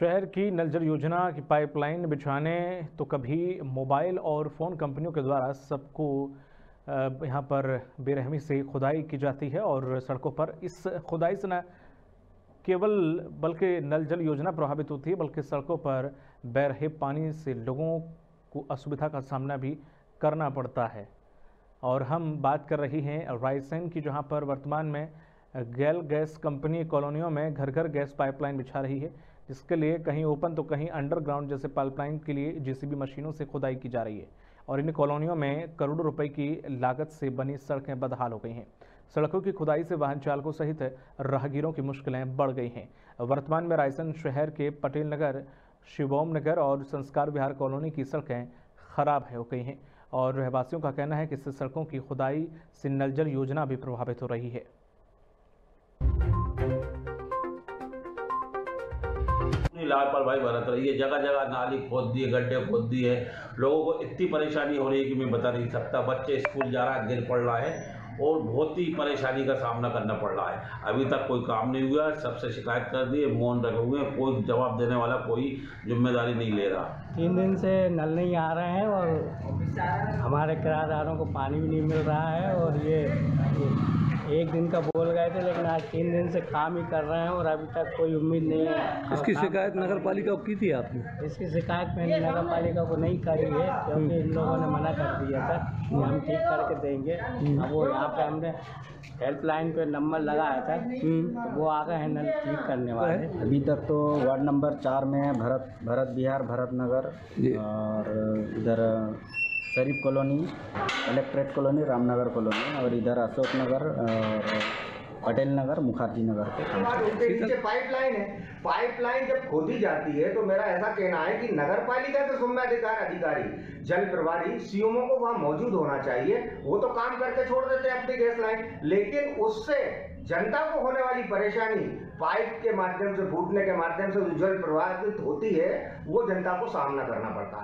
शहर की नल जल योजना की पाइपलाइन बिछाने तो कभी मोबाइल और फ़ोन कंपनियों के द्वारा सबको यहाँ पर बेरहमी से खुदाई की जाती है और सड़कों पर इस खुदाई से न केवल बल्कि नल जल योजना प्रभावित होती है, बल्कि सड़कों पर बह रहे पानी से लोगों को असुविधा का सामना भी करना पड़ता है। और हम बात कर रही हैं रायसेन की, जहाँ पर वर्तमान में गैल गैस कंपनी कॉलोनियों में घर घर गैस पाइपलाइन बिछा रही है। जिसके लिए कहीं ओपन तो कहीं अंडरग्राउंड, जैसे पाइपलाइन के लिए जेसीबी मशीनों से खुदाई की जा रही है। और इन कॉलोनियों में करोड़ों रुपए की लागत से बनी सड़कें बदहाल हो गई हैं। सड़कों की खुदाई से वाहन चालकों सहित राहगीरों की मुश्किलें बढ़ गई हैं। वर्तमान में रायसेन शहर के पटेल नगर, शिवोम नगर और संस्कार विहार कॉलोनी की सड़कें खराब हो गई हैं। और रहवासियों का कहना है कि इससे सड़कों की खुदाई से नल जल योजना भी प्रभावित हो रही है। इतनी लापरवाही बरत रही है जगह जगह नाली खोद दिए गड्ढे खोद दिए। लोगों को इतनी परेशानी हो रही है कि मैं बता नहीं सकता। बच्चे स्कूल जा रहा है, गिर पड़ रहा है और बहुत ही परेशानी का सामना करना पड़ रहा है। अभी तक कोई काम नहीं हुआ, सबसे शिकायत कर दी, मौन रखे हुए हैं। कोई जवाब देने वाला कोई ज़िम्मेदारी नहीं ले रहा। तीन दिन से नल नहीं आ रहे हैं और हमारे किराएदारों को पानी भी नहीं मिल रहा है और ये एक दिन का बोल गए थे लेकिन आज तीन दिन से काम ही कर रहे हैं और अभी तक कोई उम्मीद नहीं है। इसकी शिकायत नगर पालिका को की थी आपने? इसकी शिकायत मैंने नगर पालिका को नहीं करी है क्योंकि इन लोगों ने मना कर दिया था कि हम ठीक करके देंगे। अब वो यहाँ पे हमने हेल्पलाइन पे नंबर लगाया था तो वो आ गए हैं नल ठीक करने वाले। अभी तक तो वार्ड नंबर चार में भरत भरत बिहार भरत नगर और इधर Sharif colony collectorate colony Ramnagar colony और इधर अशोक नगर और पटेल नगर मुखर्जी नगर के हैं। नीचे पाइपलाइन है। पाइपलाइन जब खोदी जाती है तो मेरा ऐसा कहना है कि नगर पालिका के जिम्मेदार अधिकारी जल प्रभारी सीएमओ को वहाँ मौजूद होना चाहिए। वो तो काम करके छोड़ देते हैं अपनी गैस लाइन। लेकिन उससे जनता को होने वाली परेशानी पाइप के माध्यम से फूटने के माध्यम से जो जल प्रभावित होती है वो जनता को सामना करना पड़ता है।